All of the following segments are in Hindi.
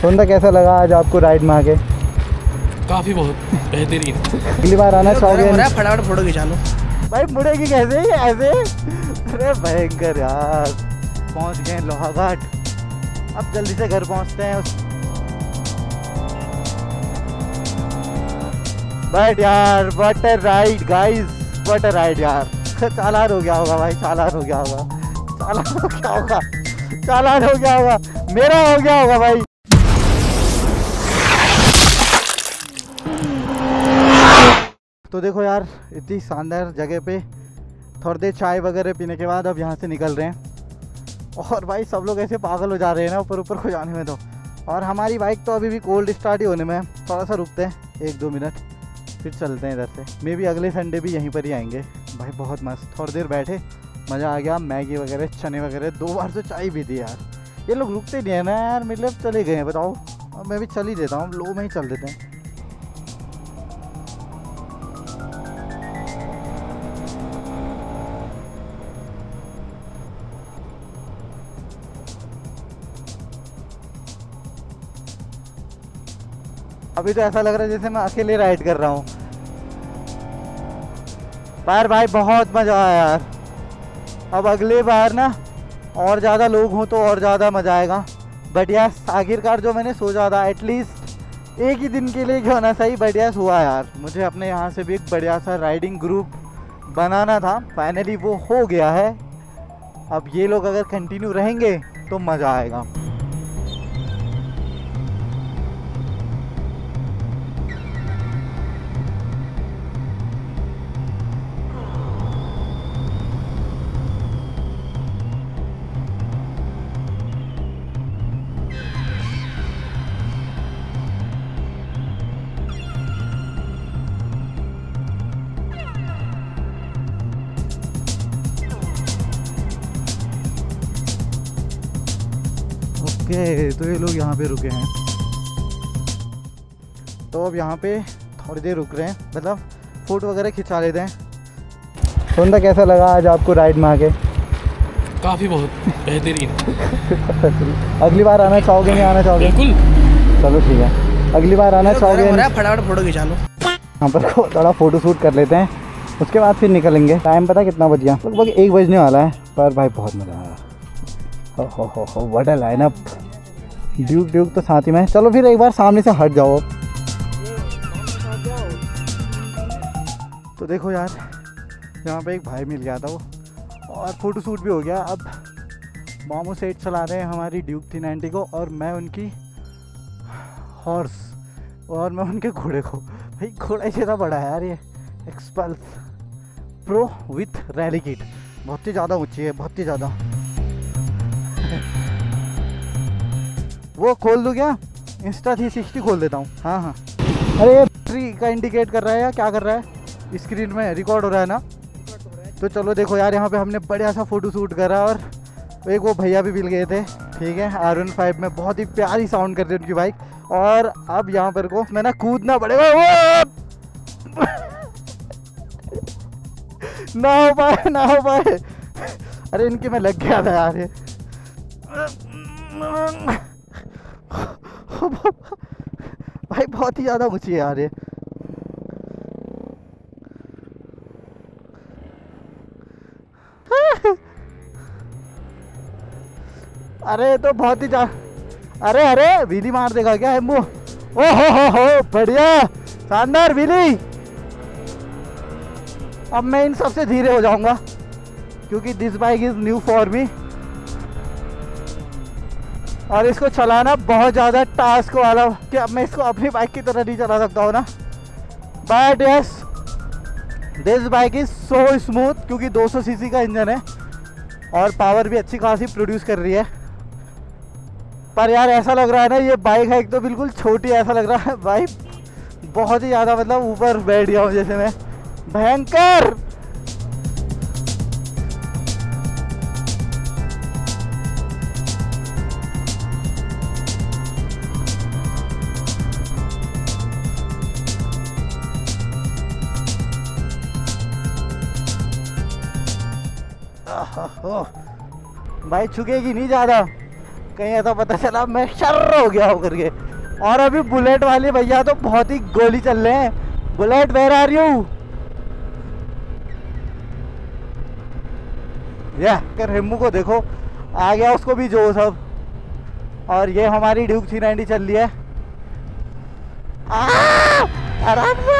सुनता कैसा लगा आज आपको राइड में आके? काफ़ी बहुत बेहतरीन। अगली बार आना चाहोगे? फटाफट फ़ोटो खिंचा लो। भाई मुड़ेगी कैसे? ऐसे? अरे भयंकर यार। पहुँच गए लोहाघाट। अब जल्दी से घर पहुँचते हैं उस बट यार a ride guys a ride यार। चालान हो गया होगा भाई चालान हो गया होगा। चालान हो गया होगा। चालान हो गया होगा। मेरा हो गया होगा भाई। तो देखो यार, इतनी शानदार जगह पे थोड़ी देर चाय वगैरह पीने के बाद अब यहाँ से निकल रहे हैं। और भाई, सब लोग ऐसे पागल हो जा रहे हैं ना ऊपर ऊपर को जाने में तो। और हमारी बाइक तो अभी भी कोल्ड स्टार्ट ही होने में थोड़ा सा रुकते हैं एक दो मिनट फिर चलते हैं इधर से। मे भी अगले संडे भी यहीं पर ही आएँगे। भाई, बहुत मस्त। थोड़ी देर बैठे, मज़ा आ गया। मैगी वगैरह, चने वगैरह, दो बार तो चाय भी थी यार। ये लोग रुकते नहीं है ना यार मतलब चले गए बताओ। अब मैं भी चल ही देता हूँ लो में ही चल देते हैं। अभी तो ऐसा लग रहा है जैसे मैं अकेले राइड कर रहा हूँ। पर भाई, बहुत मज़ा आया यार। अब अगले बार ना और ज़्यादा लोग हों तो और ज़्यादा मज़ा आएगा। बट यार आखिरकार जो मैंने सोचा था एटलीस्ट एक ही दिन के लिए क्यों ना सही बढ़िया हुआ यार। मुझे अपने यहाँ से भी एक बढ़िया सा राइडिंग ग्रुप बनाना था। फाइनली वो हो गया है। अब ये लोग अगर कंटिन्यू रहेंगे तो मज़ा आएगा। ओके तो ये लोग यहाँ पे रुके हैं। तो अब यहाँ पे थोड़ी देर रुक रहे हैं मतलब फ़ोटो वगैरह खिंचा लेते हैं। सुनता कैसा लगा आज आपको राइड में आके? काफ़ी बहुत बेहतरीन। अगली बार आना चाहोगे नहीं आना चाहोगे? बिल्कुल। चलो ठीक है। अगली बार आना चाहोगे? फटाफट फ़ोटो खिंचा लो। यहाँ पर थोड़ा फ़ोटो शूट कर लेते हैं उसके बाद फिर निकलेंगे। टाइम पता कितना बज गया? लगभग एक बजने वाला है पर भाई बहुत मज़ा आया हो हो what line up Duke Duke तो साथ ही में चलो फिर एक बार सामने से हट जाओ। तो देखो यार, यहाँ पे एक भाई मिल गया था वो। और फ़ोटो शूट भी हो गया। अब मामू सेट चला रहे हैं हमारी ड्यूक थ्री नाइन्टी को और मैं उनकी हॉर्स और मैं उनके घोड़े को। भाई, घोड़ा ही ज़्यादा बड़ा है यार ये। Xpulse pro with rally kit बहुत ही ज़्यादा ऊँची है, बहुत ही ज़्यादा। वो खोल दूँ क्या? इंस्टा थ्री सिक्सटी खोल देता हूँ। हाँ हाँ। अरे बैटरी का इंडिकेट कर रहा है या क्या कर रहा है? स्क्रीन में रिकॉर्ड हो रहा है ना? तो चलो देखो यार, यहाँ पे हमने बढ़िया सा फ़ोटो शूट करा और एक वो भैया भी मिल गए थे, ठीक है? आर वन फाइव में बहुत ही प्यारी साउंड कर रही है उनकी बाइक और अब यहाँ पर को मैं ना कूदना पड़ेगा। वो! ना हो पाए, ना हो पाए। अरे, इनके मैं लग गया था यार भाई, बहुत ही ज़्यादा ऊँची है। यार ये अरे तो बहुत ही अरे अरे बिली मार देगा क्या एम्बू? ओ, हो हो हो, बढ़िया। शानदार बिली अब मैं इन सबसे धीरे हो जाऊँगा, क्योंकि this bike is new for me और इसको चलाना बहुत ज़्यादा टास्क वाला कि अब मैं इसको अपनी बाइक की तरह नहीं चला सकता हूँ ना। But yes this bike is so smooth क्योंकि 200 सीसी का इंजन है और पावर भी अच्छी खासी प्रोड्यूस कर रही है। पर यार ऐसा लग रहा है ना, ये बाइक है एक तो बिल्कुल छोटी ऐसा लग रहा है बाइक बहुत ही ज़्यादा मतलब ऊपर बैठ गया हूँ जैसे मैं। भयंकर! भाई छुकेगी नहीं ज़्यादा। कहीं ऐसा पता चला मैं शर्र हो गया हो करके और अभी बुलेट वाले भैया तो बहुत ही गोली चल रहे हैं। बुलेट वेर आर यू या कर हिम्मू को देखो। आ गया उसको भी जो सब और ये हमारी ड्यूक थ्री नाइनटी चल रही है। आ! से।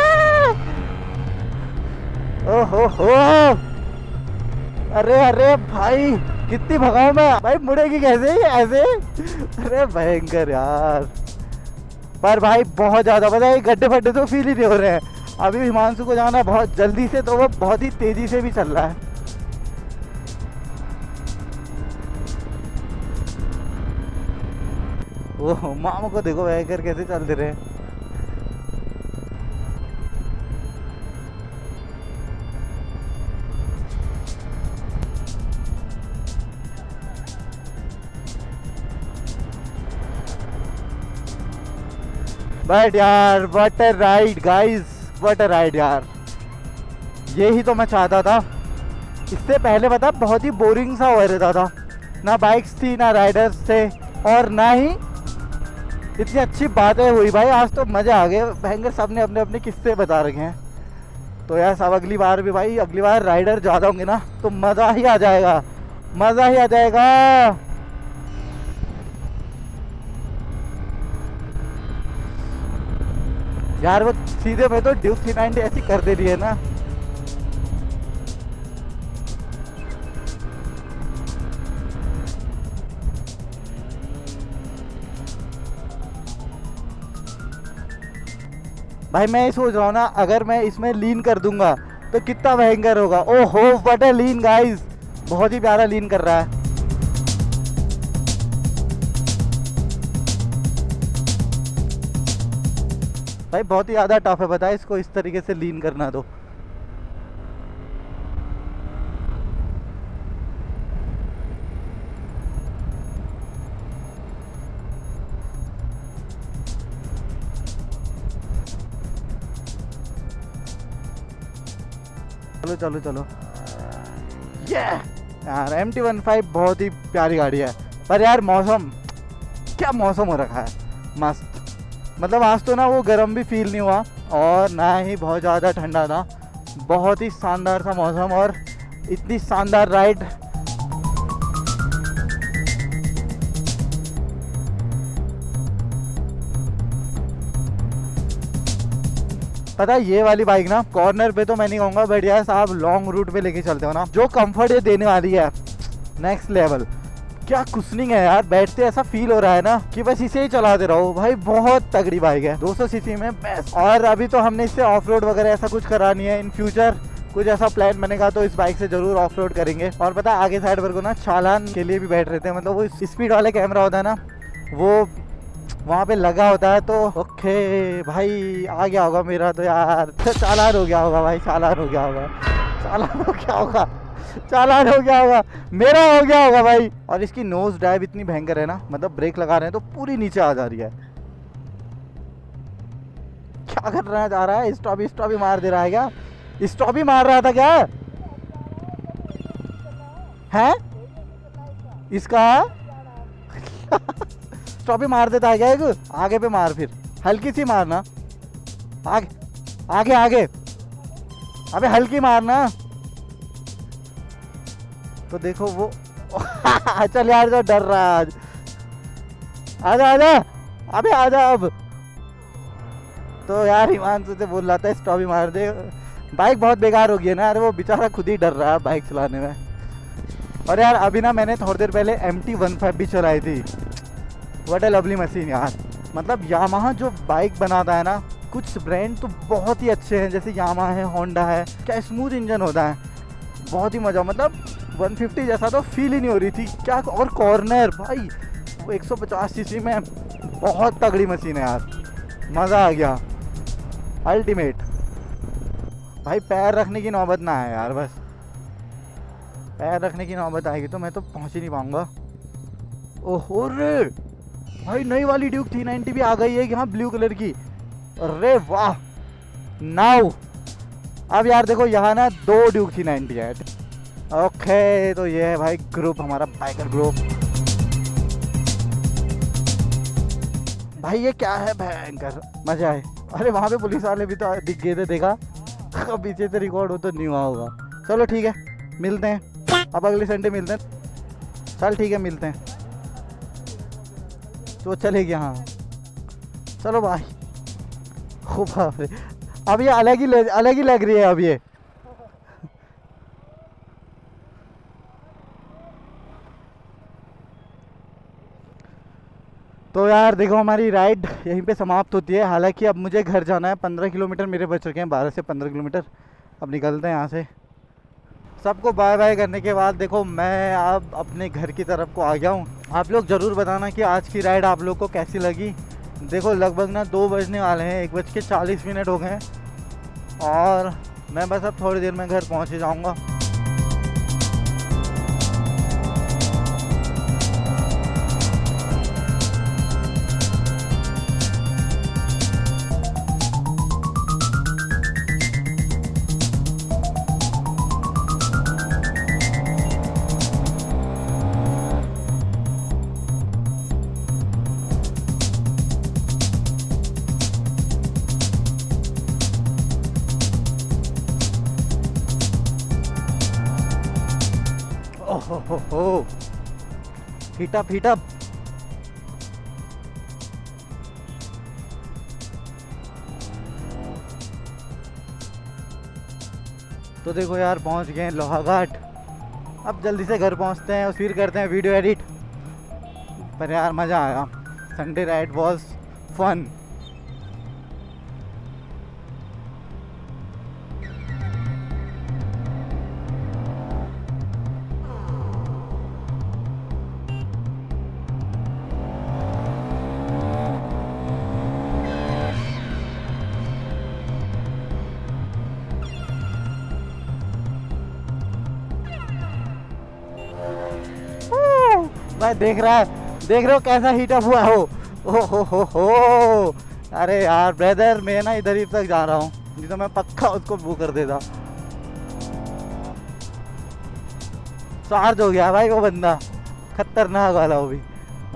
ओहो हो अरे अरे भाई, कितनी भगाऊं मैं? भाई, मुड़ेगी कैसे ऐसे? अरे भयंकर यार। पर भाई, बहुत ज़्यादा, पता है गड्ढे फड्डे तो फील ही नहीं हो रहे हैं। अभी हिमांशु को जाना बहुत जल्दी से तो वो बहुत ही तेज़ी से भी चल रहा है। ओह, मामा को देखो, भयंकर कैसे चल दे रहे बट यार what ride guys what ride यार। यही तो मैं चाहता था। इससे पहले पता, बहुत ही बोरिंग सा हो रहता था। ना बाइक्स थी, ना राइडर्स थे, और ना ही इतनी अच्छी बातें हुई। भाई, आज तो मज़े आ गए। भयंकर सबने अपने अपने किस्से बता रखे हैं। तो यार, सब अगली बार भी भाई, अगली बार राइडर ज़्यादा होंगे ना तो मज़ा ही आ जाएगा। मज़ा ही आ जाएगा। यार वो सीधे में तो ड्यूक थ्री नाइनटी ऐसी कर दे रही है ना। भाई मैं ये सोच रहा हूँ ना, अगर मैं इसमें लीन कर दूँगा तो कितना भयंकर होगा। ओ हो वट ए लीन गाइस बहुत ही प्यारा लीन कर रहा है। भाई, बहुत ही ज़्यादा टफ है, बताए इसको इस तरीके से लीन करना तो। चलो चलो चलो। ये यार एम टी वन फाइव बहुत ही प्यारी गाड़ी है। पर यार, मौसम, क्या मौसम हो रखा है? मस्त। मतलब आज तो ना वो गर्म भी फील नहीं हुआ और ना ही बहुत ज़्यादा ठंडा था। बहुत ही शानदार सा मौसम और इतनी शानदार राइड पता है, ये वाली बाइक ना कॉर्नर पे तो मैं नहीं कहूँगा बट यार साहब लॉन्ग रूट पे लेके चलते हो ना, जो कंफर्ट ये देने वाली है। नेक्स्ट लेवल क्या कुशनिंग है यार, बैठते ऐसा फील हो रहा है ना कि बस इसे ही चलाते रहो। भाई, बहुत तगड़ी बाइक है। 200 सीसी में बेस्ट और अभी तो हमने इससे ऑफ़ रोड वगैरह ऐसा कुछ करानी है। इन फ्यूचर कुछ ऐसा प्लान बनेगा तो इस बाइक से ज़रूर ऑफ़ रोड करेंगे। और पता आगे साइड पर को ना चालान के लिए भी बैठ रहते हैं मतलब वो स्पीड वाला कैमरा होता है ना, वो वहाँ पे लगा होता है तो ओके, भाई, आ गया होगा मेरा तो यार। चालान हो गया होगा भाई, चालान हो गया होगा। चालान हो गया होगा। चालान हो गया होगा, मेरा हो गया होगा भाई। और इसकी नोज़ ड्राइव इतनी भयंकर है ना मतलब ब्रेक लगा रहे हैं तो पूरी नीचे आ जा रही है। क्या कर रहा जा रहा है? स्टॉप स्टॉप ही मार दे रहा है क्या? स्टॉप ही मार रहा था क्या? है? इसका? स्टॉप ही मार देता है क्या एक? आगे पे मार फिर। हल्की सी मारना। आगे आगे आगे। अबे हल्की मारना। तो देखो वो चल यार तो डर रहा आज। आजा आजा। अबे, आजा अब। तो यार हिमांशु से बोल रहा था स्टॉप ही मार दे। बाइक बहुत बेकार हो गई है ना यार, वो बेचारा खुद ही डर रहा है बाइक चलाने में। और यार, अभी ना मैंने थोड़ी देर पहले एम टी वन फाइव भी चलाई थी। वट ए लवली मशीन यार। मतलब यामाहा जो बाइक बनाता है ना, कुछ ब्रांड तो बहुत ही अच्छे हैं, जैसे यामा है होंडा है, क्या स्मूथ इंजन होता है। बहुत ही मज़ा मतलब 150 जैसा तो फील ही नहीं हो रही थी। क्या और कॉर्नर भाई, वो 150 सीसी में बहुत तगड़ी मशीन है यार। मज़ा आ गया। अल्टीमेट भाई, पैर रखने की नौबत ना है यार, बस। पैर रखने की नौबत आएगी तो मैं तो पहुँच ही नहीं पाऊँगा। ओहो रे भाई, नई वाली ड्यूक थ्री नाइन्टी भी आ गई है यहाँ ब्लू कलर की। अरे वाह! नाउ अब यार देखो, यहाँ ना दो ड्यूक थ्री नाइन्टी है। ओके तो ये है भाई ग्रुप हमारा बाइकर ग्रुप भाई ये क्या है भयंकर? मज़ा आए। अरे वहाँ पे पुलिस वाले भी तो दिख गए थे, देखा? अब पीछे से रिकॉर्ड हो तो नहीं हुआ होगा। चलो ठीक है, मिलते हैं। अब अगले संडे मिलते हैं। चल ठीक है, मिलते हैं। तो चलेगी हाँ। चलो भाई रे। अब ये अलग ही अलग ही लग रही है अब ये। तो यार देखो हमारी राइड यहीं पे समाप्त होती है। हालाँकि अब मुझे घर जाना है। पंद्रह किलोमीटर मेरे बच चुके हैं। बारह से पंद्रह किलोमीटर। अब निकलते हैं यहाँ से। सबको बाय बाय करने के बाद देखो मैं अब अपने घर की तरफ़ को आ गया हूँ। आप लोग ज़रूर बताना कि आज की राइड आप लोग को कैसी लगी। देखो लगभग ना दो बजने वाले हैं। एक बज के चालीस मिनट हो गए हैं। और मैं बस अब थोड़ी देर में घर पहुँच ही हो हीट अप तो देखो यार, पहुँच गए लोहाघाट। अब जल्दी से घर पहुँचते हैं और फिर करते हैं वीडियो एडिट। पर यार, मज़ा आया। संडे राइड वॉज़ फन भाई देख रहा है। देख रहे हो कैसा हीटअप हुआ हो। ओ हो हो हो। अरे यार ब्रदर मैं ना इधर ही तक जा रहा हूँ। नहीं तो मैं पक्का उसको वो कर देता। चार्ज हो गया भाई वो बंदा। खतरनाक वाला वो भी।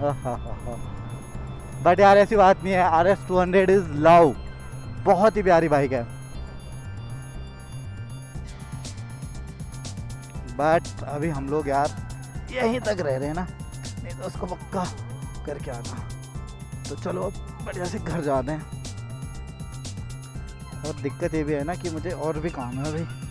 बट यार, ऐसी बात नहीं है। R S two hundred is love बहुत ही प्यारी बाइक है। बट अभी हम लोग यार यहीं तक रह रहे हैं ना। नहीं तो उसको पक्का करके आना। तो चलो अब बढ़िया से घर जाते हैं। और दिक्कत ये भी है ना कि मुझे और भी काम है अभी।